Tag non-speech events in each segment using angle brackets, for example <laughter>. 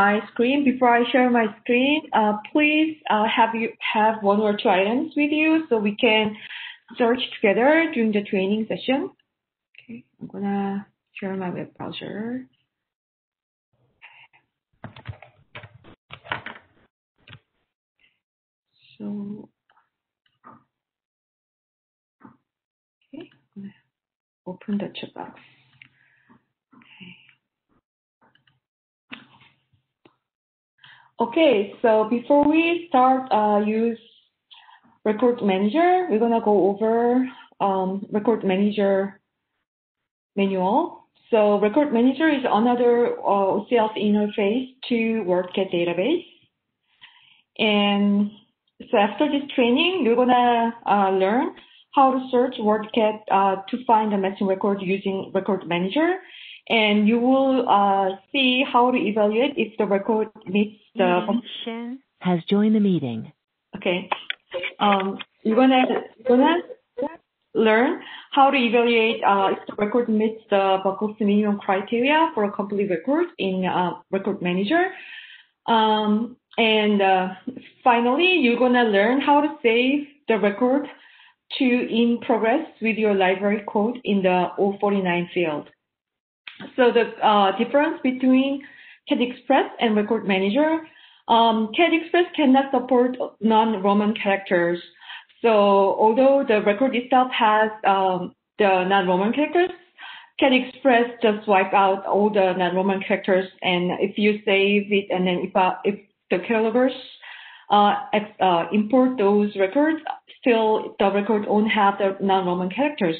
my screen. Before I share my screen, uh, please uh, have you have one or two items with you so we can search together during the training session. Okay, I'm gonna share my web browser. So, okay, I'm gonna open the chat box. Okay, so before we start uh, use Record Manager, we're gonna go over um, Record Manager manual. So Record Manager is another uh, OCLC interface to WorldCat database. And so after this training, you're gonna uh, learn how to search WorldCat uh, to find a matching record using Record Manager and you will uh, see how to evaluate if the record meets the Shen has joined the meeting. Okay. Um, you're gonna you're gonna learn how to evaluate uh, if the record meets the BCCLS minimum criteria for a complete record in uh, Record Manager. Um, and uh, finally, you're gonna learn how to save the record to in progress with your library code in the O49 field. So the uh, difference between CAT Express and Record Manager, um, CAT Express cannot support non-Roman characters. So although the record itself has um, the non-Roman characters, CAT Express just wipe out all the non-Roman characters, and if you save it, and then if uh, if the catalogers uh, uh, import those records, still the record won't have the non-Roman characters.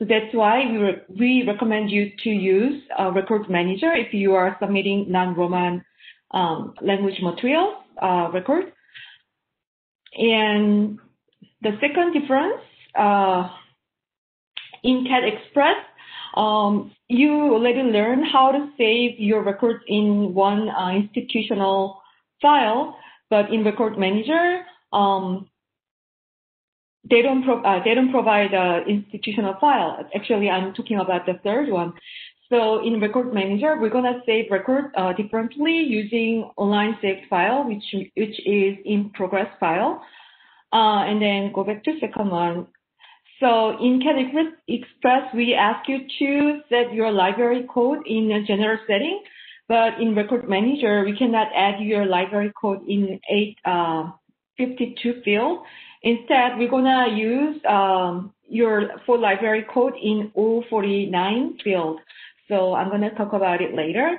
So that's why we, re- we recommend you to use a record manager if you are submitting non-Roman um, language materials uh, record. And the second difference uh, in CAT Express, um, you already learned how to save your records in one uh, institutional file, but in Record Manager, um, they don't pro- uh, they don't provide institutional file. Actually, I'm talking about the third one. So in Record Manager, we're gonna save record uh, differently using online saved file, which which is in progress file, uh, and then go back to second one. So in CAT Express, we ask you to set your library code in a general setting, but in Record Manager, we cannot add your library code in 852 uh, field Instead, we're gonna use um, your full library code in O49 field. So I'm gonna talk about it later.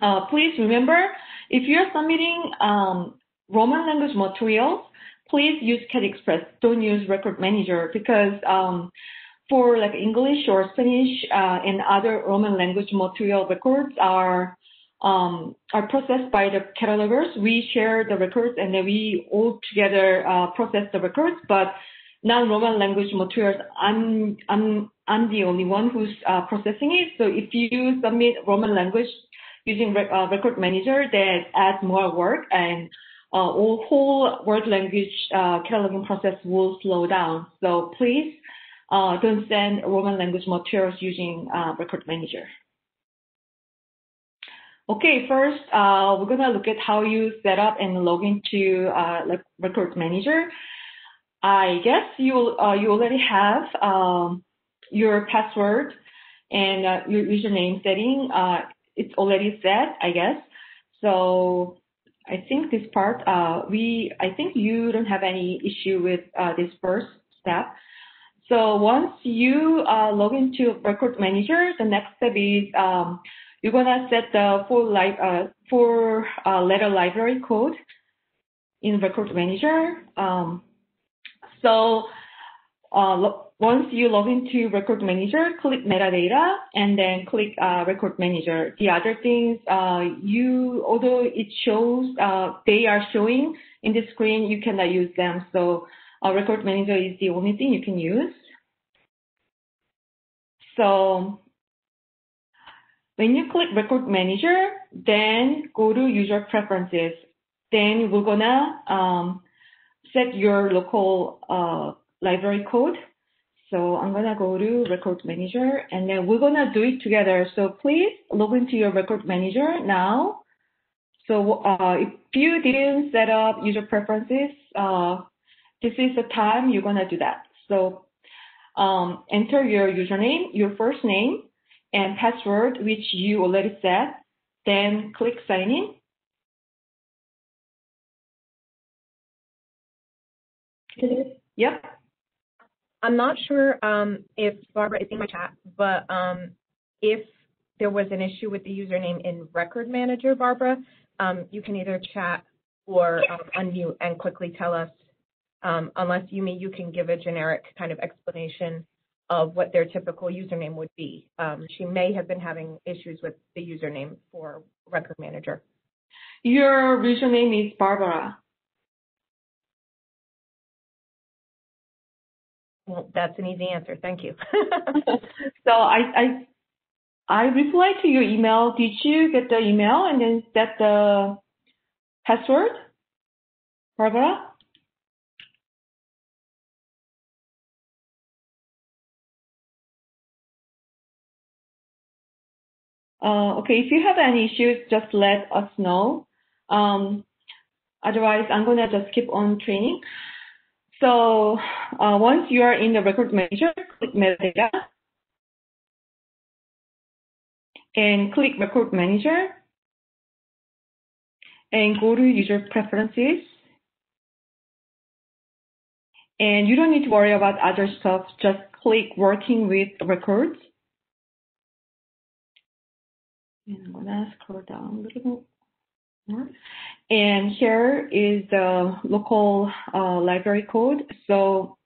Uh, please remember, if you're submitting um, Roman language materials, please use CAT Express. Don't use Record Manager because um, for like English or Spanish uh, and other Roman language material records are um, are processed by the catalogers. We share the records and then we all together uh, process the records. But non-Roman language materials, I'm I'm I'm the only one who's uh, processing it. So if you submit Roman language using uh, Record Manager, that adds more work and uh, all whole world language uh, cataloging process will slow down. So please uh, don't send Roman language materials using uh, Record Manager. Okay, first, uh, we're gonna look at how you set up and log into uh, Record Manager. I guess you uh, you already have um, your password and uh, your username setting. Uh, it's already set, I guess. So I think this part, uh, we I think you don't have any issue with uh, this first step. So once you log into Record Manager, the next step is um, you're gonna set the full li- uh, four uh, letter library code in Record Manager. Um, so uh, once you log into Record Manager, click Metadata and then click uh, Record Manager. The other things, uh, you although it shows uh, they are showing in the screen, you cannot use them. So uh, Record Manager is the only thing you can use. So when you click Record Manager, then go to User Preferences. Then we're gonna um, set your local uh, library code. So I'm gonna go to Record Manager and then we're gonna do it together. So please log into your Record Manager now. So uh, if you didn't set up user preferences, uh, this is the time you're gonna do that. So um, enter your username, your first name, and password, which you already set. Then click sign in. Yep. I'm not sure um, if Barbara is in my chat, but um, if there was an issue with the username in Record Manager, Barbara, um, you can either chat or um, unmute and quickly tell us, um, unless you mean you can give a generic kind of explanation of what their typical username would be. Um, she may have been having issues with the username for Record Manager. Your username is Barbara. Well, that's an easy answer. Thank you. <laughs> so I, I I replied to your email. Did you get the email and then set the password, Barbara? Uh, okay, if you have any issues, just let us know. Um, otherwise, I'm gonna just keep on training. So uh, once you are in the record manager, click metadata and click record manager and go to user preferences. And you don't need to worry about other stuff. Just click working with records. And I'm gonna scroll down a little bit more. And here is the local uh, library code. So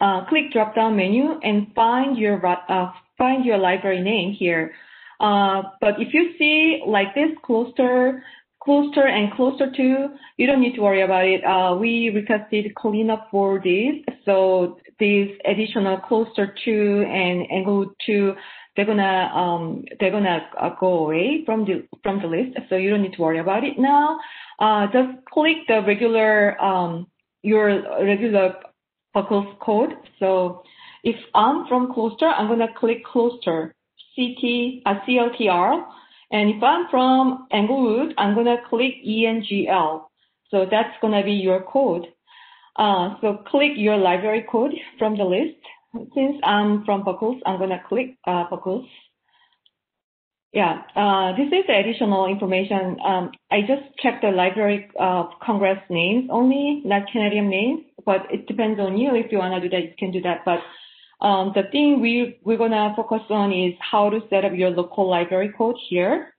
uh, click drop down menu and find your uh, find your library name here. Uh, but if you see like this Closter, Closter and Closter two, you don't need to worry about it. Uh, we requested cleanup for this. So this additional Closter two and angle two they're gonna um, they're gonna uh, go away from the from the list, so you don't need to worry about it now. Uh, just click the regular um, your regular BCCLS code. So if I'm from Closter, I'm gonna click Closter CT uh, CLTR, and if I'm from Englewood, I'm gonna click ENGL. So that's gonna be your code. Uh, so click your library code from the list since I'm from BCCLS, I'm going to click uh, BCCLS. Yeah, uh, this is additional information. Um, I just checked the Library of Congress names only, not Canadian names, but it depends on you. If you want to do that, you can do that. But um, the thing we, we're going to focus on is how to set up your local library code here.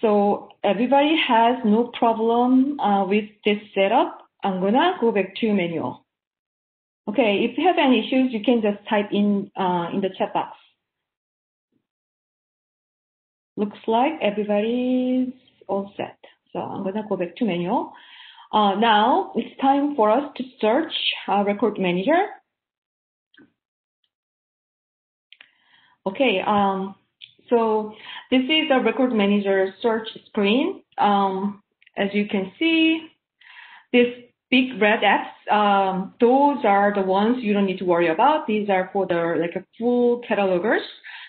So everybody has no problem uh, with this setup. I'm going to go back to manual. Okay, if you have any issues, you can just type in uh, in the chat box. Looks like everybody's all set. So I'm gonna go back to manual. Uh, now it's time for us to search our record manager. Okay, um, so this is the record manager search screen. Um, as you can see, this big red apps, um, those are the ones you don't need to worry about. These are for the like full catalogers.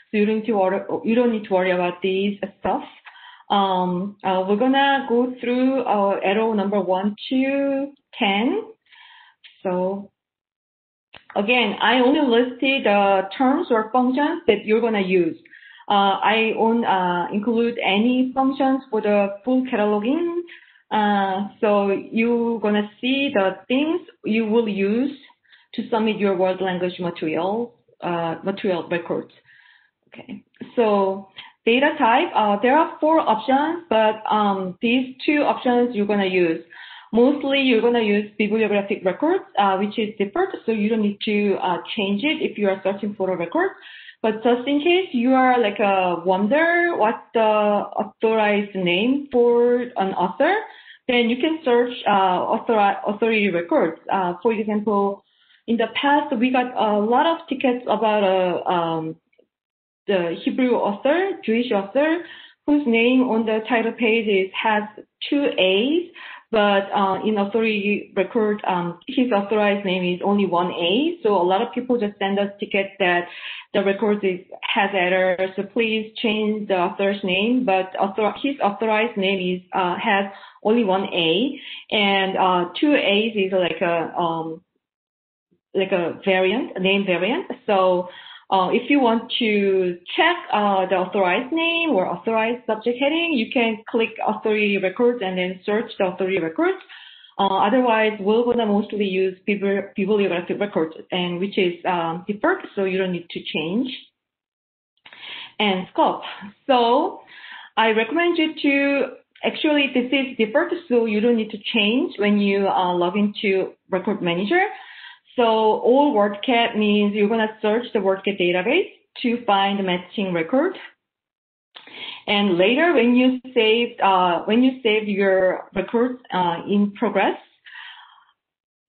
So you don't need to worry, you don't need to worry about these stuff. Um, uh, we're gonna go through uh, arrow number one to ten. So again, I only listed uh, terms or functions that you're gonna use. Uh, I won't uh, include any functions for the full cataloging uh, so you're gonna see the things you will use to submit your world language material, uh, material records. Okay, so data type, uh, there are four options, but um, these two options you're gonna use. Mostly you're gonna use bibliographic records, uh, which is default, so you don't need to uh, change it if you are searching for a record. But just in case you are like a wonder what the authorized name for an author, then you can search uh, author- authority records. Uh, for example, in the past we got a lot of tickets about a uh, um, the Hebrew author, Jewish author, whose name on the title page is, has two A's, but uh, in authority record, um, his authorized name is only one A. So a lot of people just send us tickets that the record is, has error. So please change the author's name. But author, his authorized name is uh, has only one A, and uh, two A's is like a um, like a variant, a name variant. So uh, if you want to check uh, the authorized name or authorized subject heading, you can click authority records and then search the authority records. Uh, otherwise, we're gonna mostly use bibliographic records, and which is um, default, so you don't need to change. And scope. So I recommend you to actually this is default, so you don't need to change when you uh, log into Record Manager. So all WorldCat means you're going to search the WorldCat database to find the matching record. And later, when you save uh, when you save your records uh, in progress,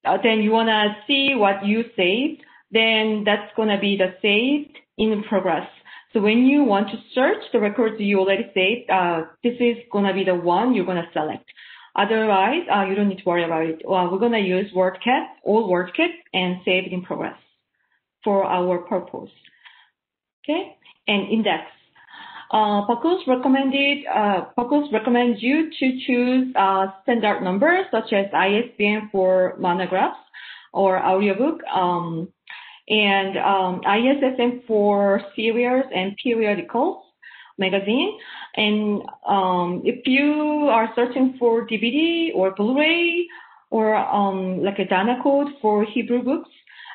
uh, then you want to see what you saved. Then that's going to be the saved in progress. So when you want to search the records you already saved, uh, this is going to be the one you're going to select. Otherwise, uh, you don't need to worry about it. Well, we're going to use WorldCat, all WorldCat, and save it in progress for our purpose. Okay, and index. Uh, BCCLS recommended, uh, BCCLS recommends you to choose uh, standard numbers such as ISBN for monographs or audiobook, um, and um, ISSN for serials and periodicals magazine. And um, if you are searching for DVD or Blu-ray or um, like a Dana code for Hebrew books,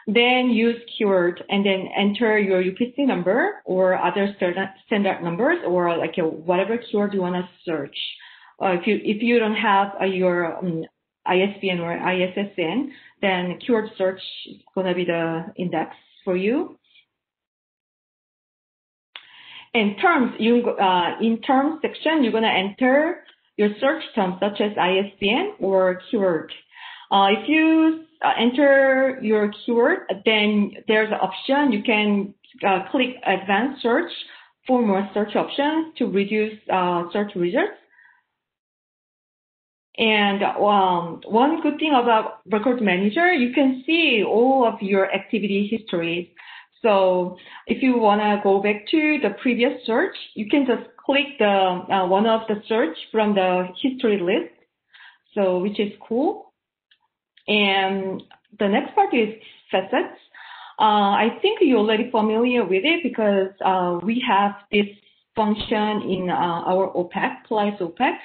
then use keyword and then enter your UPC number or other standard numbers or like a, whatever keyword you want to search. Uh, if you if you don't have uh, your um, ISBN or ISSN, then keyword search is going to be the index for you. In terms, you, uh, in terms section, you're going to enter your search terms such as ISBN or keyword. Uh, if you uh, enter your keyword, then there's an option you can uh, click advanced search for more search options to reduce uh, search results. And um, one good thing about Record Manager, you can see all of your activity histories. So if you want to go back to the previous search, you can just click the uh, one of the search from the history list. So which is cool. And the next part is facets. Uh, I think you're already familiar with it because uh, we have this function in uh, our OPAC, plus OPAC.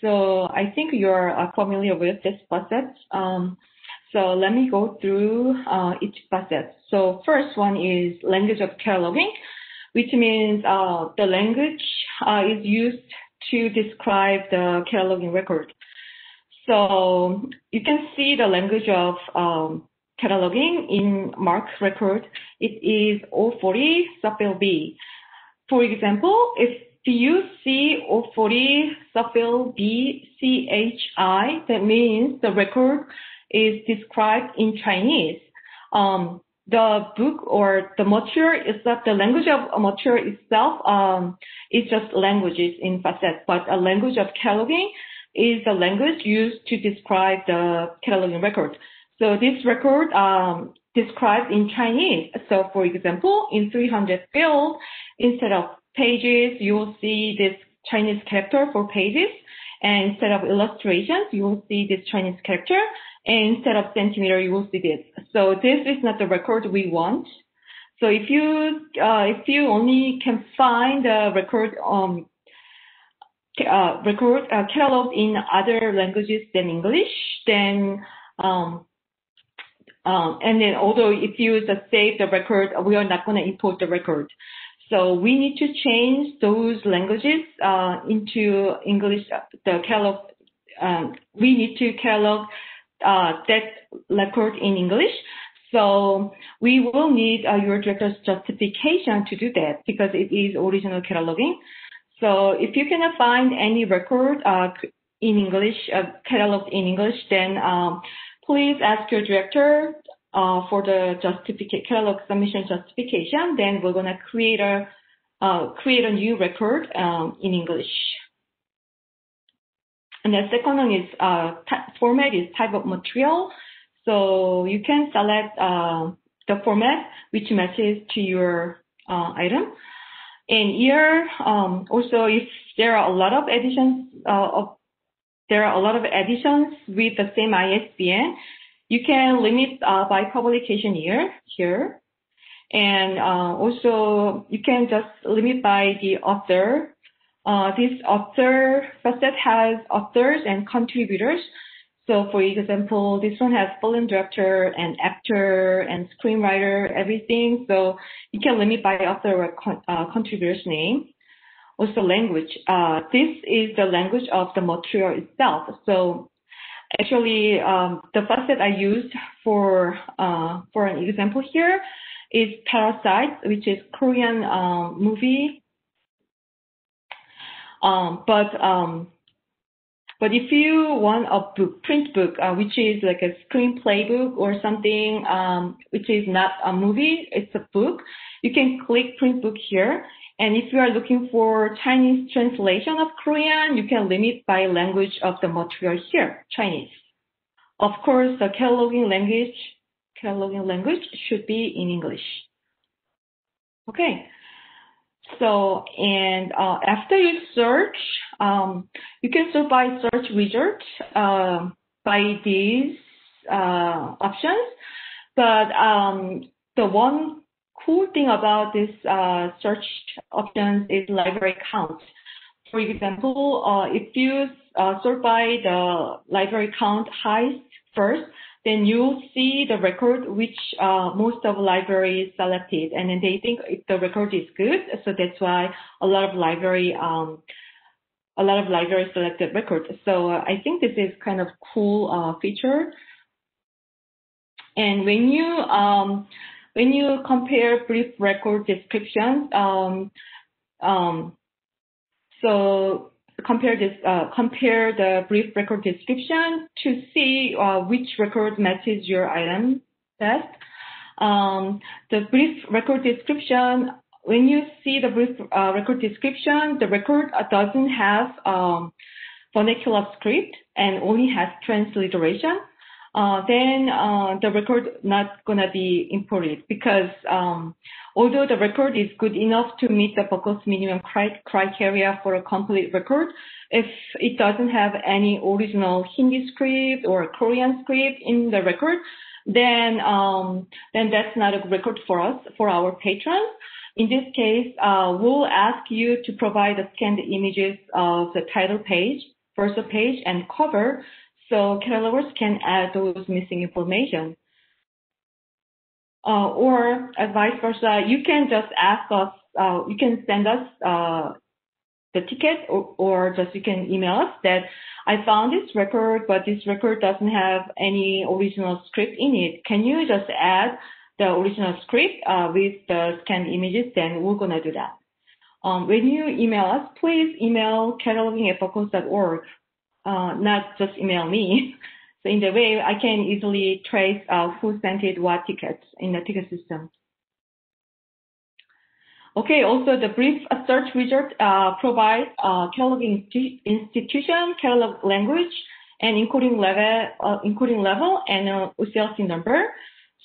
So I think you're uh, familiar with this facet. Um, so let me go through uh, each facet. So first one is language of cataloging, which means uh, the language uh, is used to describe the cataloging record. So you can see the language of um, cataloging in MARC record. It is O40 subfield B. For example, if you see O40 subfield B CHI, that means the record is described in Chinese. Um, the book or the material itself, the language of material itself um, is just languages in facet, but a language of cataloging is the language used to describe the cataloging record. So this record um, described in Chinese. So for example, in 300 field, instead of pages, you will see this Chinese character for pages. And instead of illustrations, you will see this Chinese character. And instead of centimeter, you will see this. So this is not the record we want. So if you uh, if you only can find the record um, uh, record uh, catalog in other languages than English, then um, um, and then although if you just save the record, we are not going to import the record. So we need to change those languages uh, into English. The catalog um, we need to catalog uh, that record in English. So we will need uh, your director's justification to do that because it is original cataloging. So if you cannot find any record uh, in English, uh, cataloged in English, then um, please ask your director uh, for the justification catalog submission justification. Then we're gonna create a uh, create a new record um, in English. And the second one is uh, format is type of material. So you can select uh, the format which matches to your uh, item. And here, um, also if there are a lot of editions uh, of there are a lot of editions with the same ISBN, you can limit uh, by publication year here. And uh, also you can just limit by the author. Uh, this author facet has authors and contributors. So for example, this one has film director and actor and screenwriter, everything. So you can limit by author or con- contributor's name. Also language. This is the language of the material itself. Actually, um, the facet I used for uh, for an example here is Parasite, which is Korean um, movie. Um, but um, but if you want a book, print book, uh, which is like a screenplay book or something, um, which is not a movie, it's a book, you can click print book here. And if you are looking for Chinese translation of Korean, you can limit by language of the material here, Chinese. Of course, the cataloging language, cataloging language should be in English. Okay. So, and uh, after you search, um, you can search by search wizard uh, by these uh, options. But um, the one cool thing about this uh, search options is library count. For example, uh, if you uh, sort by the library count highest first, then you'll see the record which uh, most of libraries selected, and then they think the record is good, so that's why a lot of library um, a lot of libraries selected records. So uh, I think this is kind of cool uh, feature. And when you um, when you compare brief record descriptions, um, um, so compare this, uh, compare the brief record description to see uh, which record matches your item best. Um, the brief record description, when you see the brief uh, record description, the record doesn't have um, vernacular script and only has transliteration. Uh, then uh, the record not gonna be imported because um, although the record is good enough to meet the BCCLS minimum cri- criteria for a complete record, if it doesn't have any original Hindi script or Korean script in the record, then um, then that's not a record for us for our patrons. In this case, uh, we'll ask you to provide the scanned images of the title page, first page, and cover so catalogers can add those missing information. Uh, or uh, vice versa, you can just ask us, uh, you can send us uh, the ticket or, or, just you can email us that I found this record, but this record doesn't have any original script in it. Can you just add the original script uh, with the scanned images? Then we're going to do that. Um, when you email us, please email cataloging at bccls.org uh, not just email me. <laughs> So in the way, I can easily trace uh, who sent it what tickets in the ticket system. Okay, also the brief search wizard uh, provides uh, catalog institution, catalog language, and encoding level, uh, encoding level and uh, number.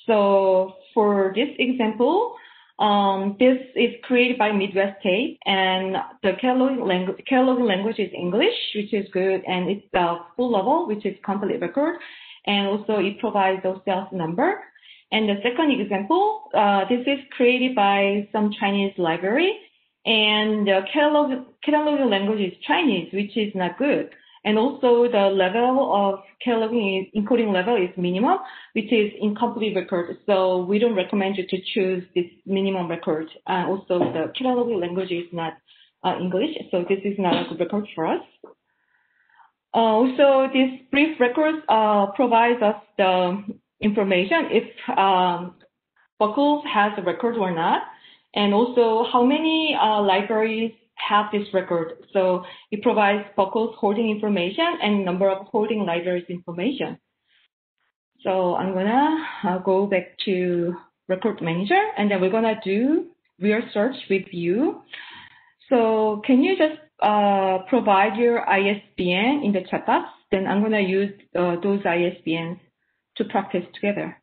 So for this example, um, this is created by Midwest Tape, and the cataloging language, is English, which is good, and it's the full level, which is complete record, and also it provides the sales number. And the second example, uh, this is created by some Chinese library, and the catalog, cataloging language is Chinese, which is not good. And also the level of cataloging encoding level is minimum, which is incomplete record. So we don't recommend you to choose this minimum record. And also the cataloging language is not uh, English, so this is not a good record for us. Uh, also, this brief record uh, provides us the information if um, BCCLS has a record or not, and also how many uh, libraries have this record. So it provides BCCLS holding information and number of holding libraries information. So I'm gonna uh, go back to record manager and then we're gonna do real search with you. So can you just uh, provide your ISBN in the chat box? Then I'm to use uh, those ISBNs to practice together.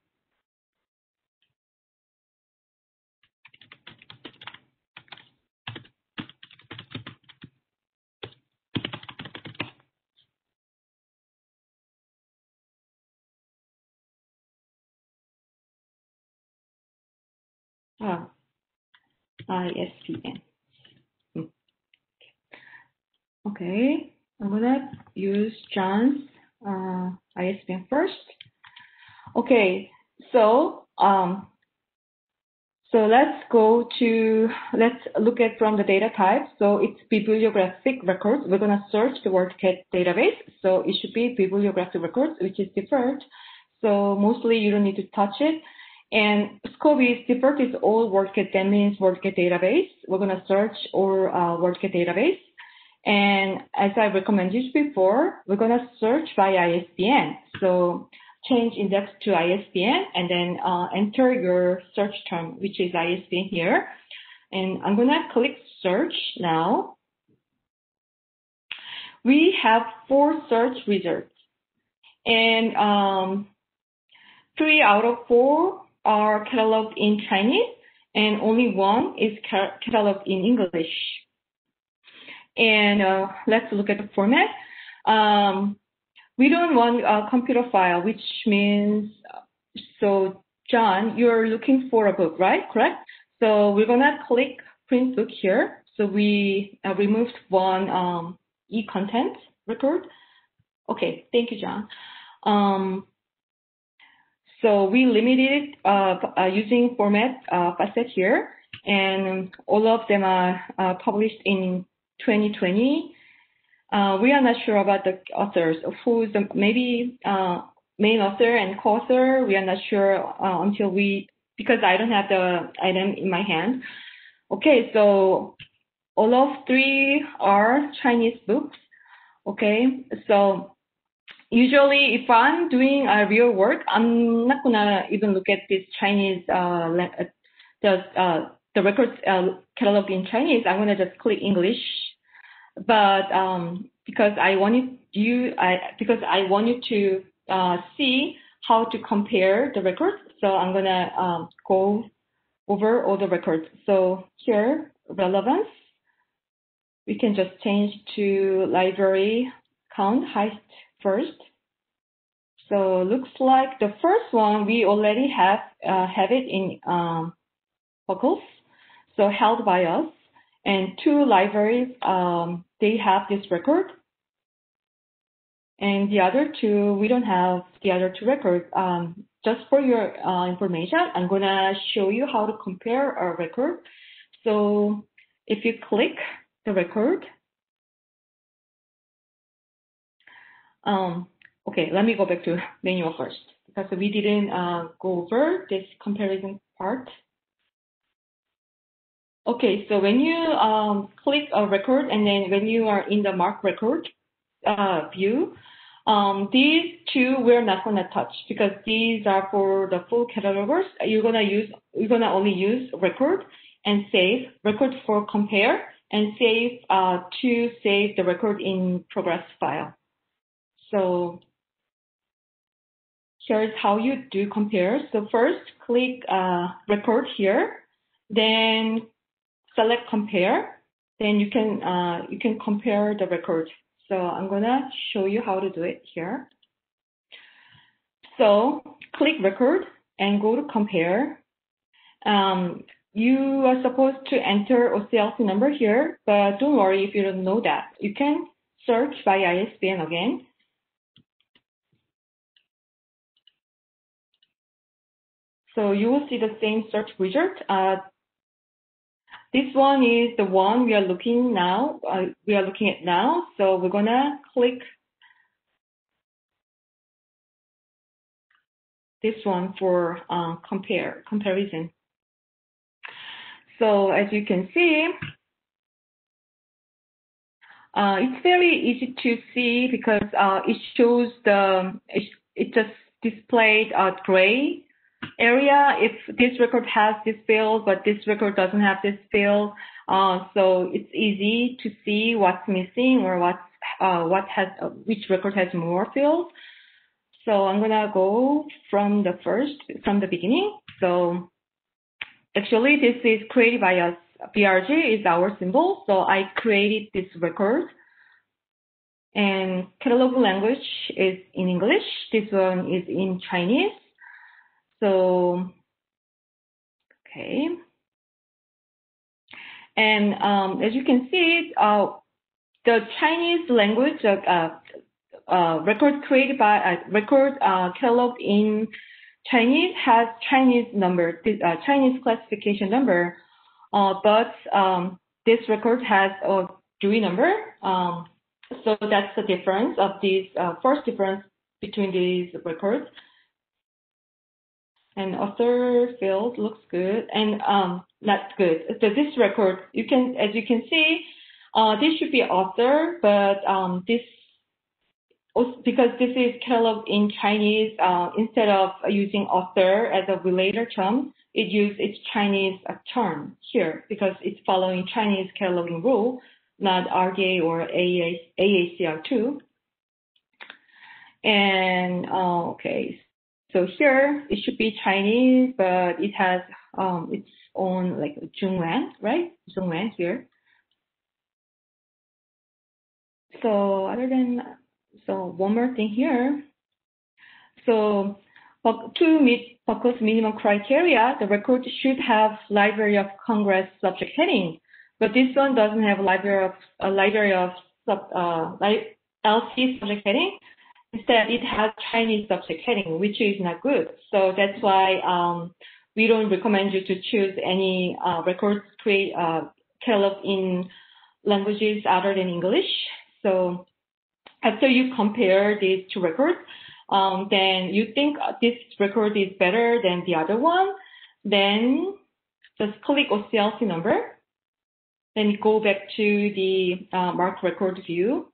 Ah, ISBN. Hmm. Okay, I'm gonna use John's uh, ISBN first. Okay, so um, so let's go to let's look at from the data type. So it's bibliographic records. We're gonna search the WorldCat database. So it should be bibliographic records, which is default. So mostly you don't need to touch it. And scope is all WorldCat. That means WorldCat database. We're gonna search our uh, WorldCat database. And as I recommended before, we're gonna search by ISBN. So change index to ISBN and then uh, enter your search term, which is ISBN here. And I'm gonna click search now. We have four search results and um, three out of four are cataloged in Chinese and only one is cataloged in English. And uh, let's look at the format. Um, we don't want a computer file, which means, so John, you're looking for a book, right? Correct? So we're gonna click print book here. So we uh, removed one um, e-content record. Okay, thank you, John. Um, so we limited uh, uh, using format uh, facet here, and all of them are uh, published in 2020. Uh, we are not sure about the authors, who's the maybe uh, main author and co-author. We are not sure until we, because I don't have the item in my hand. Okay, so all of three are Chinese books. Okay, so usually if I'm doing a real work, I'm not gonna even look at this Chinese uh, uh, the uh, the records uh, catalog in Chinese. I'm gonna just click English, but um, because I wanted you, I because I wanted to uh, see how to compare the records, so I'm gonna um, go over all the records. So here, relevance, we can just change to library count height first. So looks like the first one we already have uh, have it in um, BCCLS, so held by us, and two libraries um, they have this record, and the other two we don't have the other two records. Um, just for your uh, information, I'm gonna show you how to compare a record. So if you click the record, um, okay, let me go back to <laughs> manual first because we didn't uh, go over this comparison part. Okay, so when you um, click a record and then when you are in the MARC record uh, view, um, these two we're not gonna touch because these are for the full catalogers. You're gonna use you're gonna only use record and save record for compare and save uh, to save the record in progress file. So here's how you do compare. So first click uh, record here, then select compare, then you can uh, you can compare the record. So I'm gonna show you how to do it here. So click record and go to compare. Um, you are supposed to enter OCLC number here, but don't worry if you don't know that. You can search by ISBN again So you will see the same search result. Uh, this one is the one we are looking now. Uh, we are looking at now. So we're gonna click this one for uh, compare comparison. So as you can see, uh, it's very easy to see because uh, it shows the it, it just displayed uh, gray area if this record has this field, but this record doesn't have this field. Uh, so it's easy to see what's missing or what's, uh, what has, uh, which record has more fields. So I'm gonna go from the first, from the beginning. So actually this is created by us. BRG is our symbol. So I created this record and catalog language is in English. This one is in Chinese. So, okay. And um, as you can see, uh, the Chinese language uh, uh, record created by a uh, record uh, catalog in Chinese has Chinese number, uh, Chinese classification number, but um, this record has a Dewey number. Um, so that's the difference of these, uh, first difference between these records. And author field looks good and um, not good. So this record, you can, as you can see, uh, this should be author, but um, this because this is cataloged in Chinese, uh, instead of using author as a related term, it used its Chinese uh, term here because it's following Chinese cataloging rule not RDA or AACR2. And uh, okay, so here it should be Chinese, but it has um, its own like Zhongwen, right? Zhongwen here. So other than so one more thing here. So to meet BCCLS minimum criteria, the record should have Library of Congress subject heading but this one doesn't have library of a library of sub, uh, LC subject heading. Instead, it has Chinese subject heading, which is not good. So that's why um, we don't recommend you to choose any uh, records create uh, catalog in languages other than English. So after you compare these two records, um, then you think this record is better than the other one, then just click OCLC number then go back to the uh, MARC record view.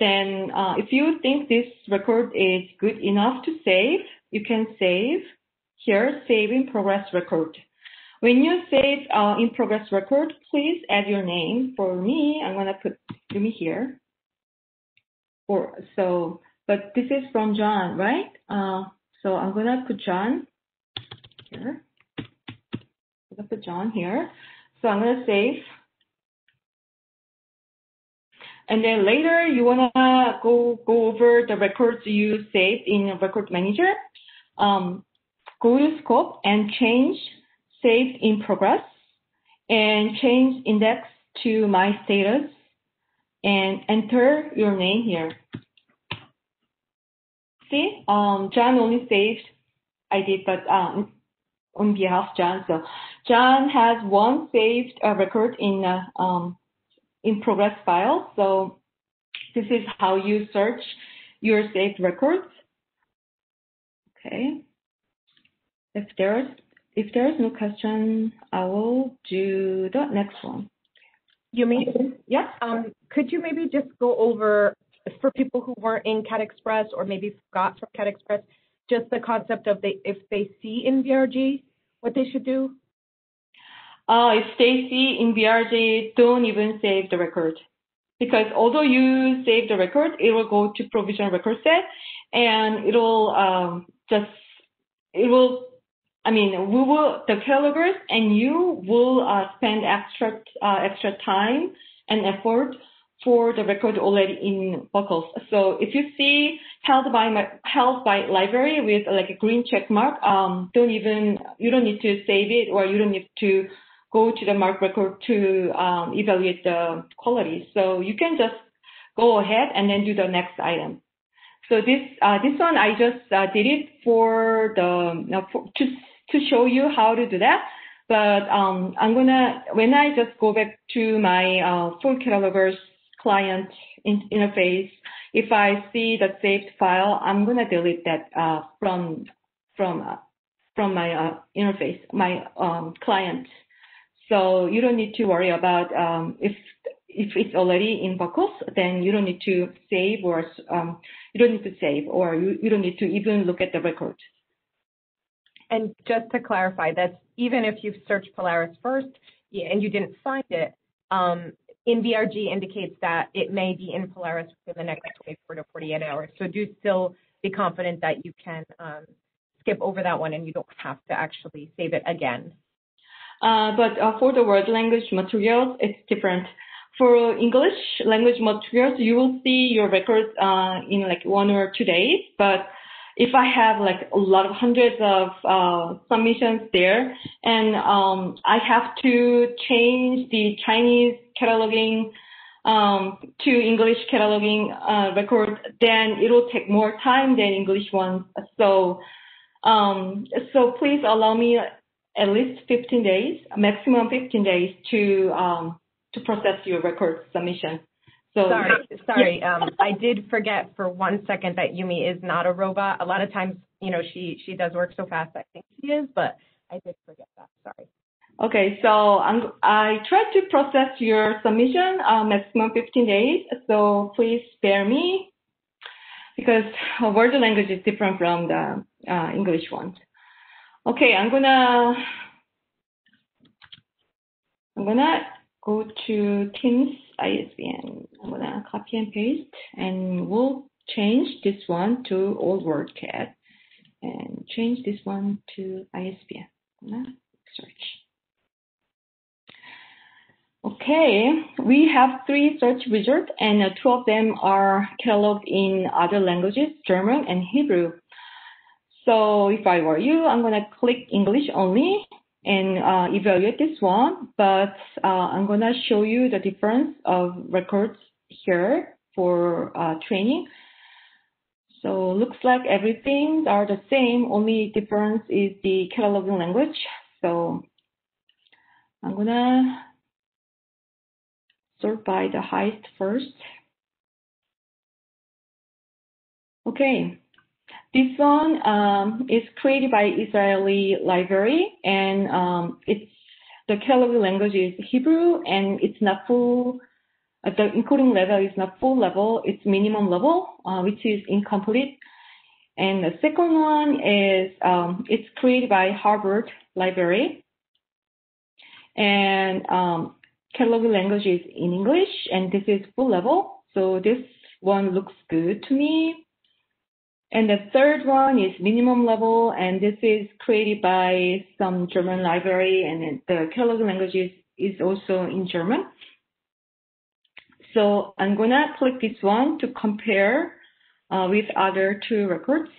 Then uh, if you think this record is good enough to save, you can save here, save in progress record. When you save uh, in progress record, please add your name. For me, I'm gonna put me here. Or so, but this is from John, right? Uh, so I'm gonna put John here. I'm gonna put John here. So I'm gonna save and then later you wanna go go over the records you saved in Record Manager. Um, go to Scope and change Saved in Progress and change Index to My Status and enter your name here. See, um, John only saved, I did, but um, on behalf of John. So John has one saved uh, record in uh, um, in progress file. So this is how you search your saved records. Okay. If there's if there's no question, I will do the next one. You mean? Yeah. Um, could you maybe just go over for people who weren't in Cat Express or maybe forgot from Cat Express, just the concept of they if they see in BRG, what they should do? Uh, if see in BRG don't even save the record. Because although you save the record, it will go to provisional record set and it'll um, just, it will, I mean, we will, the catalogers and you will uh, spend extra, uh, extra time and effort for the record already in BCCLS. So if you see held by my, held by library with like a green check mark, um, don't even, you don't need to save it or you don't need to go to the MARC record to um, evaluate the quality. So you can just go ahead and then do the next item. So this uh, this one I just uh, did it for the uh, for, to to show you how to do that. But um, I'm gonna when I just go back to my uh, full catalogers client in, interface, if I see the saved file, I'm gonna delete that uh, from from uh, from my uh, interface, my um, client so you don't need to worry about um, if if it's already in BCCLS, then you don't need to save or um, you don't need to save or you, you don't need to even look at the record. And just to clarify, that's even if you've searched Polaris first and you didn't find it, um, in BRG indicates that it may be in Polaris within the next 24 to 48 hours. So do still be confident that you can um, skip over that one and you don't have to actually save it again. Uh, but uh, for the world language materials, it's different. For English language materials, you will see your records uh, in like one or two days. But if I have like a lot of hundreds of uh, submissions there, and um, I have to change the Chinese cataloging um, to English cataloging uh, record, then it will take more time than English ones. So, um, so please allow me at least 15 days, maximum 15 days to um, to process your record submission. So sorry, sorry. Yeah. Um, I did forget for one second that Yumi is not a robot. A lot of times, you know, she she does work so fast. I think she is, but I did forget that. Sorry. Okay, so I'm, I tried to process your submission uh, maximum 15 days. So please spare me because word language is different from the uh, English one. Okay, I'm gonna I'm gonna go to Tim's ISBN. I'm gonna copy and paste, and we'll change this one to old WorldCat, and change this one to ISBN. Search. Okay, we have three search results, and two of them are cataloged in other languages, German and Hebrew. So if I were you, I'm going to click English only and uh, evaluate this one, but uh, I'm going to show you the difference of records here for uh, training. So looks like everything are the same, only difference is the cataloging language. So I'm going to sort by the highest first. Okay, this one um, is created by Israeli library, and um, it's the catalog language is Hebrew, and it's not full. Uh, the encoding level is not full level; it's minimum level, uh, which is incomplete. And the second one is um, it's created by Harvard Library, and um, language is in English, and this is full level. So this one looks good to me. And the third one is minimum level, and this is created by some German library, and the catalog language is, is also in German. So I'm gonna click this one to compare uh, with other two records.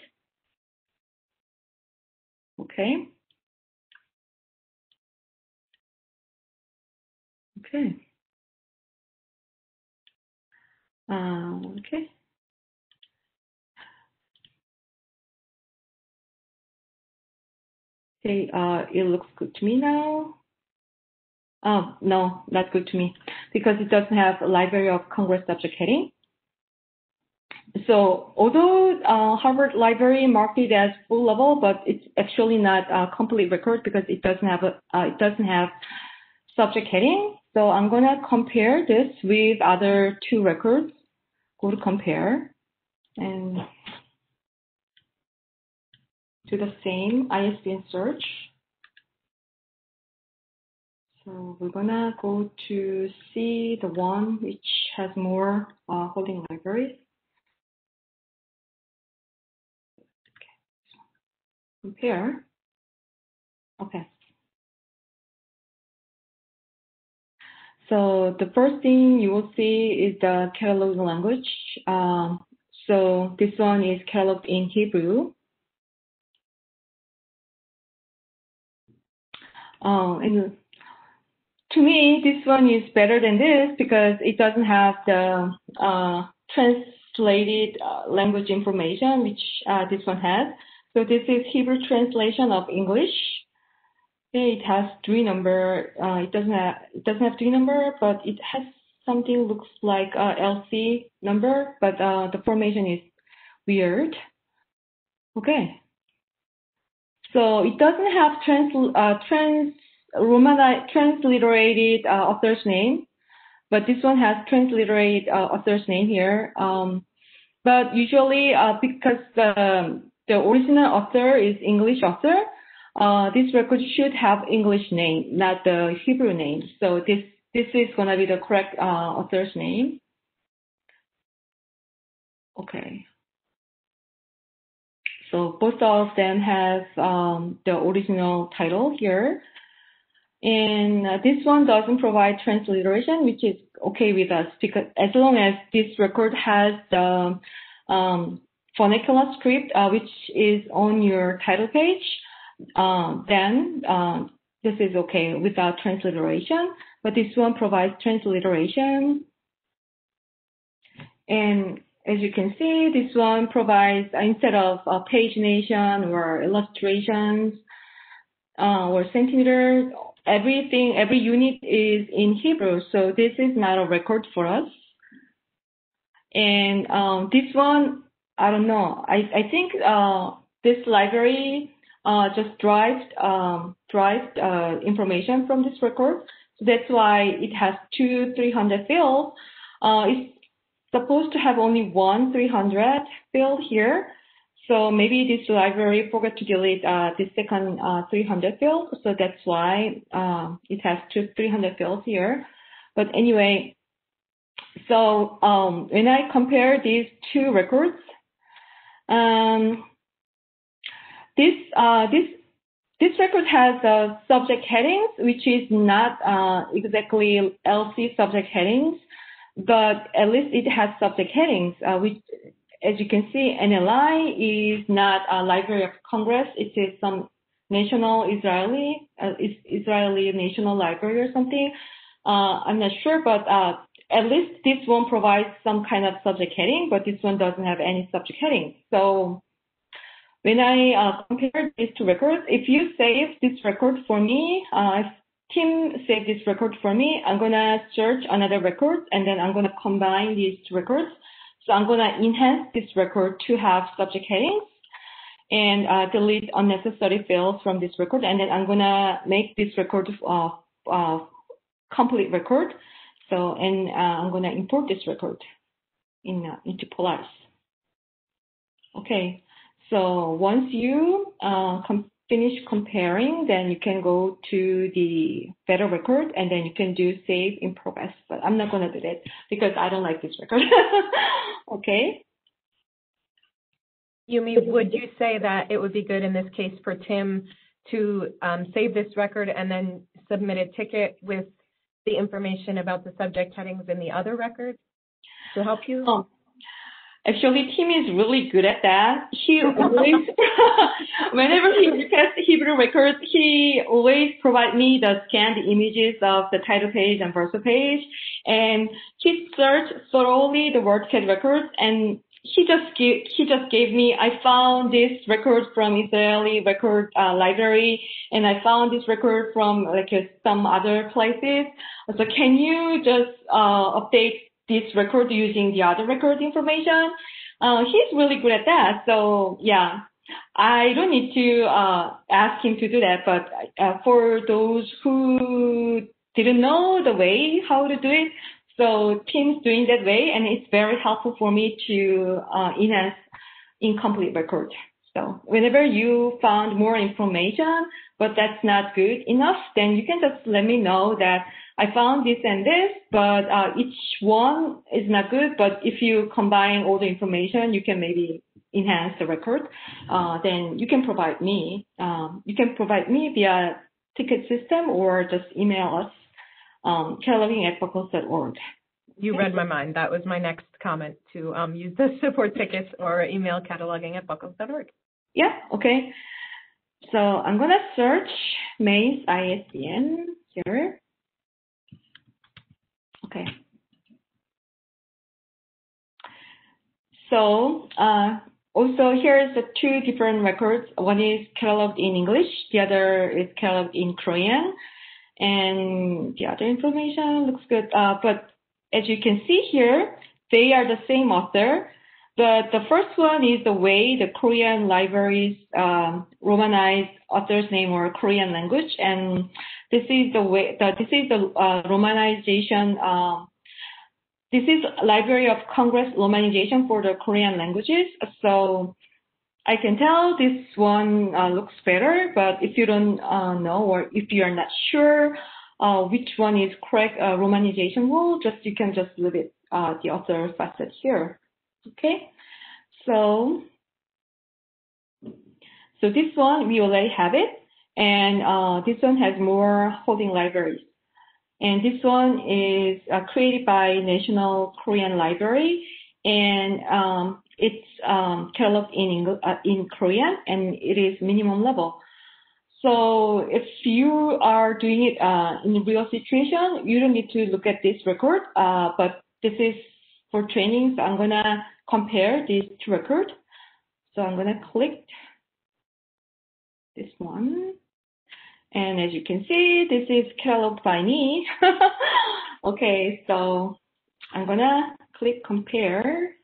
Okay. Okay. Uh, okay. Okay, uh, it looks good to me now. Oh, no, not good to me because it doesn't have a Library of Congress subject heading. So although uh, Harvard Library marked it as full level, but it's actually not a complete record because it doesn't have a uh, it doesn't have subject heading. So I'm gonna compare this with other two records. Go to compare and to the same ISBN search. So we're gonna go to see the one which has more uh, holding libraries. Okay. Compare. Okay. So the first thing you will see is the catalog language. Um, so this one is cataloged in Hebrew. Uh, and to me, this one is better than this because it doesn't have the uh, translated uh, language information, which uh, this one has. So this is Hebrew translation of English. It has three number. Uh, it doesn't have it doesn't have three number, but it has something looks like a LC number, but uh, the formation is weird. Okay. So it doesn't have trans, uh, trans transliterated uh, author's name, but this one has transliterated uh, author's name here. Um, but usually, uh, because the the original author is English author, uh, this record should have English name, not the Hebrew name. So this this is gonna be the correct uh, author's name. Okay. So both of them have um, the original title here. And uh, this one doesn't provide transliteration, which is okay with us because as long as this record has the um, script, uh, which is on your title page, uh, then uh, this is okay without transliteration. But this one provides transliteration. And as you can see, this one provides, uh, instead of uh, pagination or illustrations uh, or centimeters, everything, every unit is in Hebrew. So this is not a record for us. And um, this one, I don't know. I, I think uh, this library uh, just drives um, drives uh, information from this record. So that's why it has two 300 fields. it's supposed to have only one 300 field here. So maybe this library forgot to delete uh, the second uh, 300 field. So that's why uh, it has two 300 fields here. But anyway, so um, when I compare these two records, um, this uh, this this record has uh, subject headings, which is not uh, exactly LC subject headings but at least it has subject headings, uh, which, as you can see, NLI is not a Library of Congress. It is some national Israeli, uh, Israeli National Library or something. Uh, I'm not sure, but uh, at least this one provides some kind of subject heading, but this one doesn't have any subject heading. So when I uh, compare these two records, if you save this record for me, uh, Tim saved this record for me. I'm gonna search another record and then I'm gonna combine these two records. So I'm gonna enhance this record to have subject headings and uh, delete unnecessary fields from this record. And then I'm gonna make this record uh, uh, complete record. So, and uh, I'm gonna import this record in uh, into Polaris. Okay. So once you uh, finish comparing, then you can go to the better record and then you can do save in progress. But I'm not going to do that because I don't like this record. <laughs> okay. Yumi, would you say that it would be good in this case for Tim to um, save this record and then submit a ticket with the information about the subject headings in the other records to help you? Um, Actually, Tim is really good at that. He always, <laughs> whenever he requests Hebrew records, he always provide me the scanned images of the title page and verso page, and he searched thoroughly the WorldCat records, and he just gave he just gave me. I found this record from Israeli record uh, library, and I found this record from like uh, some other places. So can you just uh, update this record using the other record information. Uh, he's really good at that. So yeah, I don't need to uh, ask him to do that. But uh, for those who didn't know the way how to do it, so Tim's doing that way, and it's very helpful for me to uh, enhance incomplete record. So whenever you found more information, but that's not good enough, then you can just let me know that I found this and this, but uh, each one is not good. But if you combine all the information, you can maybe enhance the record. Uh, then you can provide me. Um, you can provide me via ticket system or just email us um, cataloging at bccls.org. You read my mind. That was my next comment to um, use the <laughs> support tickets or email cataloging at bccls.org. Yeah, okay. So I'm going to search May's ISBN here. Okay. So uh, also here's the two different records. One is cataloged in English, the other is cataloged in Korean, and the other information looks good. Uh, but as you can see here, they are the same author. But the first one is the way the Korean libraries um, romanize author's name or Korean language, and this is the way. The, this is the uh, romanization. Um, this is Library of Congress romanization for the Korean languages. So I can tell this one uh, looks better, but if you don't uh, know or if you are not sure uh, which one is correct uh, romanization rule, just you can just leave it uh, the other facet here. Okay, so so this one we already have it, and uh, this one has more holding libraries. And this one is uh, created by National Korean Library, and um, it's um, cataloged in uh, in Korean, and it is minimum level. So if you are doing it uh, in a real situation, you don't need to look at this record, uh, but this is for training, so I'm gonna compare this two records. So I'm gonna click this one. And as you can see, this is cataloged by me. <laughs> okay, so I'm gonna click compare,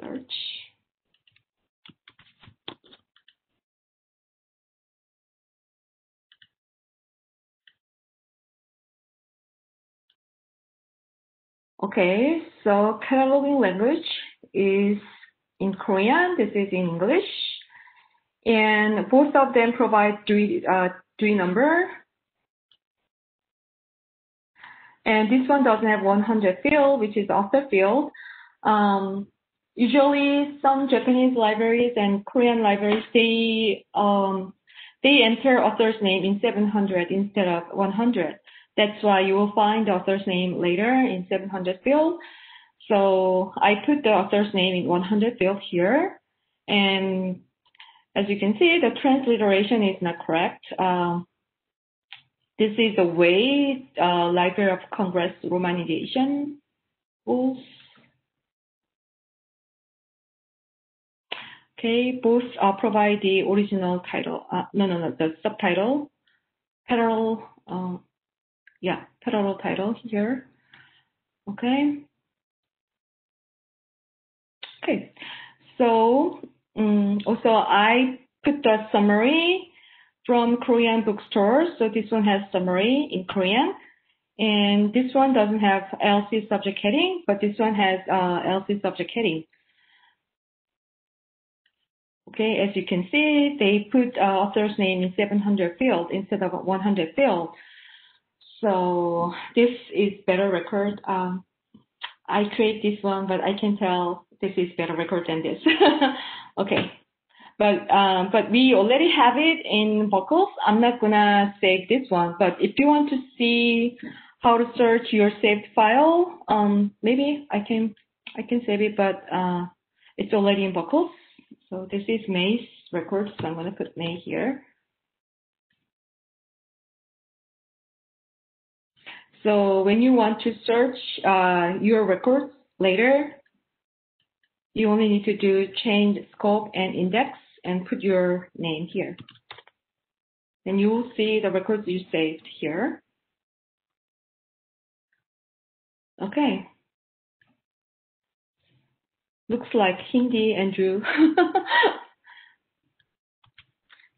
search. Okay, so cataloging language is in Korean, this is in English, and both of them provide Dewey, uh, Dewey number. And this one doesn't have 100 field, which is author field. Um, usually some Japanese libraries and Korean libraries, they, um, they enter author's name in 700 instead of 100. That's why you will find the author's name later in 700 field. So I put the author's name in 100 field here. And as you can see, the transliteration is not correct. Um, this is the way uh, Library of Congress romanization rules. Okay, both uh, provide the original title. Uh, no, no, no, the subtitle, parallel, uh, yeah, parallel title here. Okay. Okay, so um, also I put the summary from Korean bookstores. So this one has summary in Korean. And this one doesn't have LC subject heading, but this one has uh, LC subject heading. Okay, as you can see, they put uh, author's name in 700 field instead of 100 field. So this is better record. Um, I create this one, but I can tell this is better record than this. <laughs> okay. But um, but we already have it in BCCLS. I'm not gonna save this one. But if you want to see how to search your saved file, um, maybe I can I can save it, but uh, it's already in BCCLS. So this is May's record, so I'm gonna put May here. So when you want to search uh, your records later, you only need to do change scope and index and put your name here. And you will see the records you saved here. Okay. Looks like Hindi, Andrew. <laughs>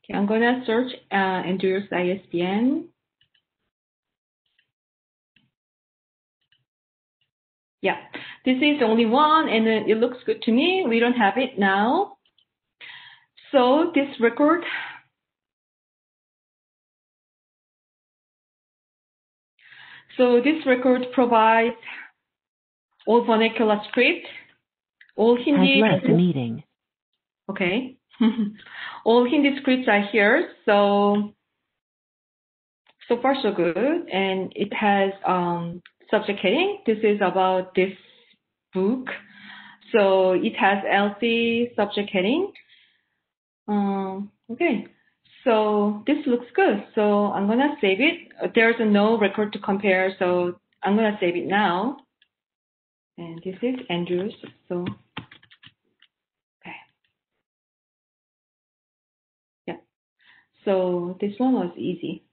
okay, I'm gonna search uh, Andrew's ISBN. Yeah, this is the only one and it looks good to me. We don't have it now. So this record So this record provides all vernacular script, all Hindi. Has left the meeting. Okay. <laughs> all Hindi scripts are here. So so far so good, and it has um, subject heading. This is about this book. So it has LC subject heading. Um, okay. So this looks good. So I'm going to save it. There's no record to compare. So I'm going to save it now. And this is Andrews. So, okay. Yeah. So this one was easy.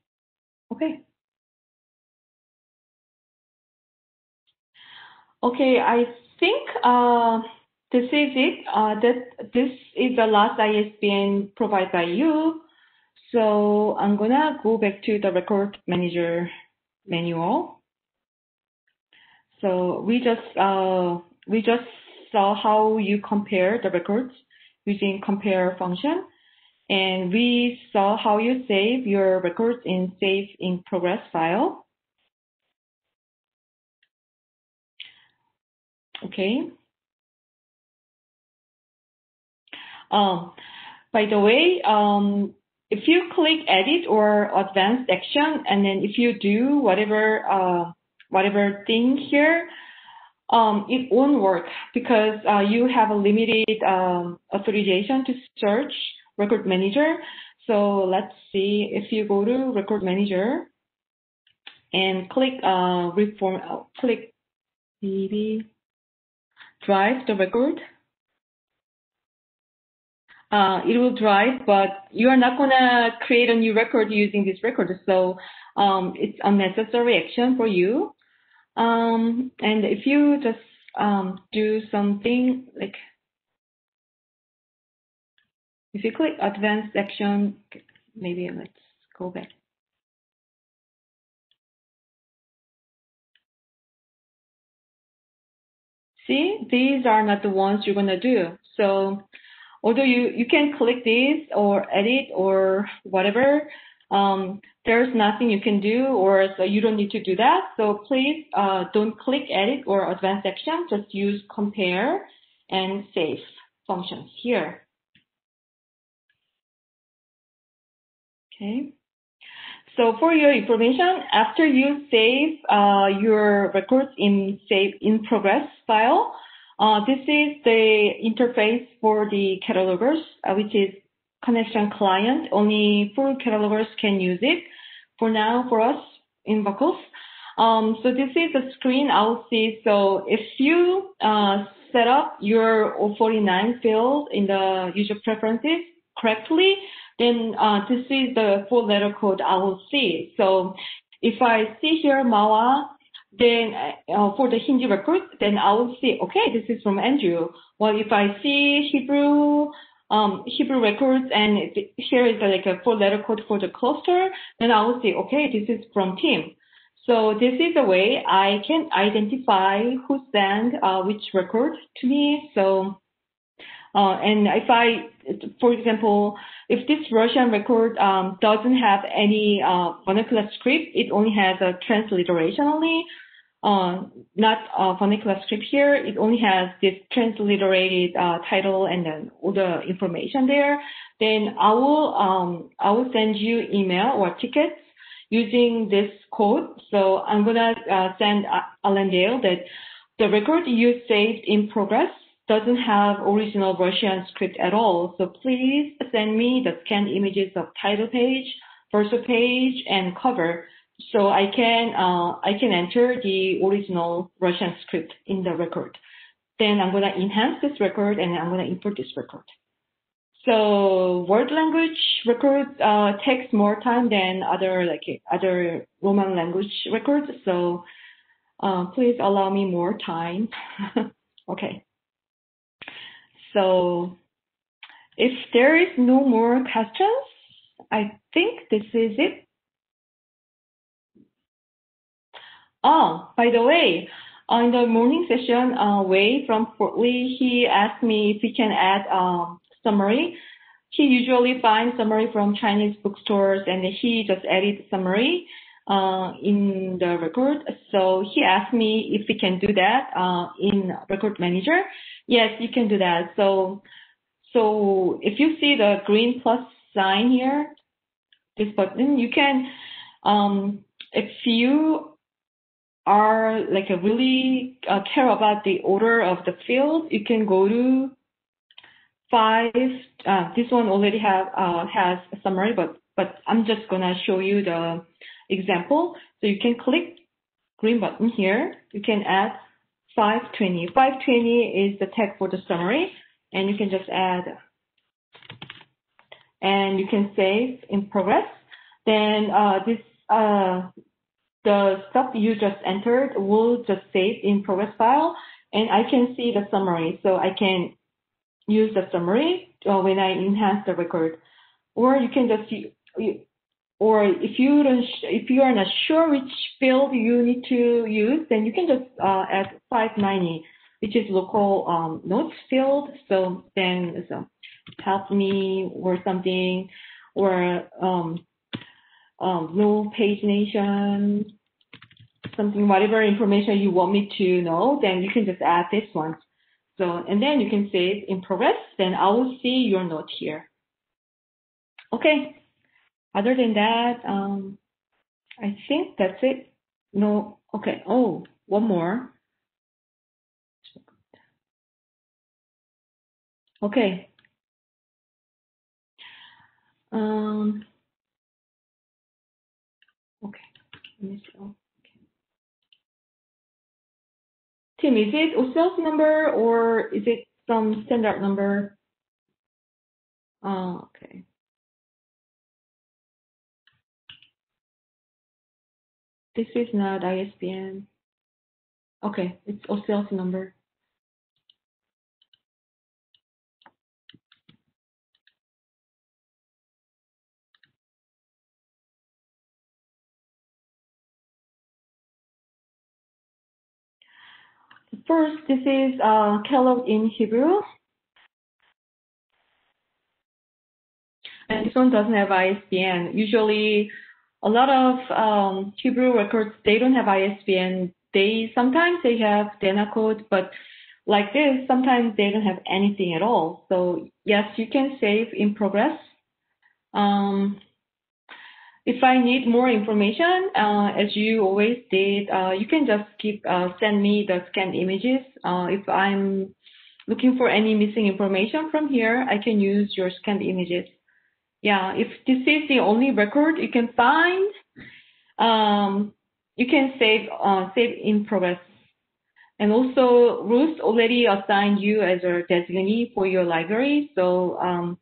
Okay. Okay, I think uh, this is it. Uh, that this is the last ISBN provided by you. So I'm gonna go back to the record manager manual. So we just uh, we just saw how you compare the records using compare function. And we saw how you save your records in save in progress file. Okay. Um, by the way, um, if you click edit or advanced action, and then if you do whatever uh, whatever thing here, um, it won't work because uh, you have a limited um, authorization to search record manager. So let's see if you go to record manager and click uh, reform, uh, click maybe drive the record. Uh, it will drive, but you are not gonna create a new record using this record. So um, it's unnecessary action for you. Um, and if you just um, do something like, if you click advanced action, maybe let's go back. See, these are not the ones you're gonna do. So although you, you can click this or edit or whatever, um, there's nothing you can do or so you don't need to do that. So please uh, don't click edit or advanced action. Just use compare and save functions here. Okay. So for your information, after you save uh, your records in save in progress file, uh, this is the interface for the catalogers, uh, which is connection client. Only full catalogers can use it for now for us in BCCLS. Um, so this is the screen I'll see. So if you uh, set up your 049 field in the user preferences correctly, then uh, this is the full letter code I will see. So if I see here MAWA, then uh, for the Hindi record, then I will see, okay, this is from Andrew. Well, if I see Hebrew um, Hebrew records and here is like a four letter code for the Closter, then I will say, okay, this is from Tim. So this is a way I can identify who sent uh, which record to me. So, uh, and if I, for example, if this Russian record um, doesn't have any uh, vernacular script, it only has a transliteration only uh, not uh, vernacular script here. It only has this transliterated uh, title and then all the information there. Then I will um, I will send you email or tickets using this code. So I'm gonna uh, send Allendale that the record you saved in progress doesn't have original Russian script at all. So please send me the scanned images of title page, verso page, and cover so I can uh, I can enter the original Russian script in the record. Then I'm gonna enhance this record and I'm gonna import this record. So word language records uh, takes more time than other like other Roman language records. So uh, please allow me more time. <laughs> okay. So if there is no more questions, I think this is it Oh, by the way, on the morning session, uh, Wei from Fort Lee, he asked me if he can add um, summary. He usually finds summary from Chinese bookstores and he just added summary uh, in the record. So he asked me if we can do that uh, in Record Manager. Yes, you can do that. So, so if you see the green plus sign here, this button, you can, um, if you are like a really uh, care about the order of the field, you can go to five. Uh, this one already have uh, has a summary, but but I'm just gonna show you the example. So you can click green button here. You can add 520. 520 is the tag for the summary, and you can just add, and you can save in progress. Then uh, this uh, the stuff you just entered will just save in progress file and I can see the summary. So I can use the summary uh, when I enhance the record. Or you can just, or if you don't, if you are not sure which field you need to use, then you can just uh, add 590, which is local um, notes field. So then, so help me or something, or um, um, no pagination, something, whatever information you want me to know, then you can just add this one. So, and then you can save in progress, then I will see your note here. Okay. Other than that, um, I think that's it. No, okay. Oh, one more. Okay. Um, okay. Let me see. Okay. Tim, is it OCLC number or is it some standard number? Oh, okay. This is not ISBN. Okay, it's OCLC number. First, this is uh, Kellogg in Hebrew. And this one doesn't have ISBN. Usually, a lot of um, Hebrew records, they don't have ISBN. They sometimes they have Dana code, but like this, sometimes they don't have anything at all. So yes, you can save in progress. Um, if I need more information, uh, as you always did, uh, you can just keep uh, send me the scanned images. Uh, if I'm looking for any missing information from here, I can use your scanned images. Yeah, if this is the only record you can find, um, you can save uh, save in progress. And also, Ruth already assigned you as a designee for your library, so um,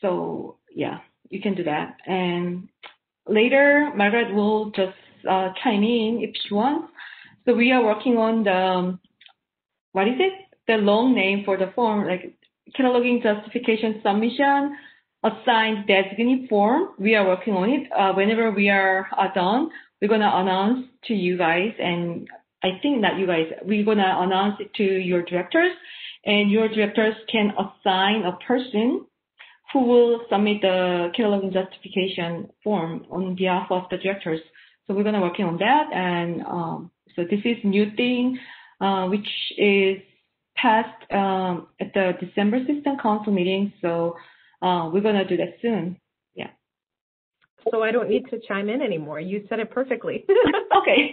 so yeah you can do that. And later, Margaret will just uh, chime in if she wants. So we are working on the, what is it? The long name for the form, like cataloging justification submission, assigned designee form. We are working on it. Uh, whenever we are uh, done, we're going to announce to you guys and I think that you guys, we're going to announce it to your directors and your directors can assign a person who will submit the cataloging justification form on behalf of the directors. So we're going to working on that. And um, so this is new thing, uh, which is passed um, at the December System Council meeting. So uh, we're going to do that soon. Yeah. So I don't need to chime in anymore. You said it perfectly. <laughs> <laughs> okay.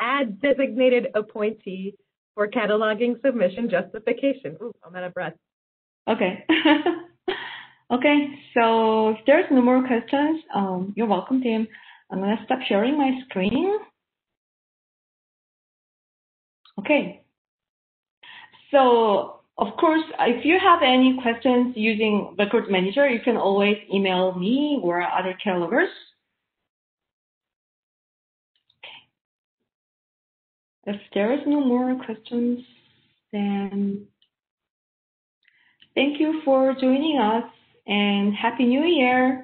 Add designated appointee for cataloging submission justification. Ooh, I'm out of breath. Okay. <laughs> Okay, so if there's no more questions, um, you're welcome, Tim. I'm gonna stop sharing my screen. Okay. So of course, if you have any questions using Record Manager, you can always email me or other catalogers. Okay. If there is no more questions, then thank you for joining us and Happy New Year!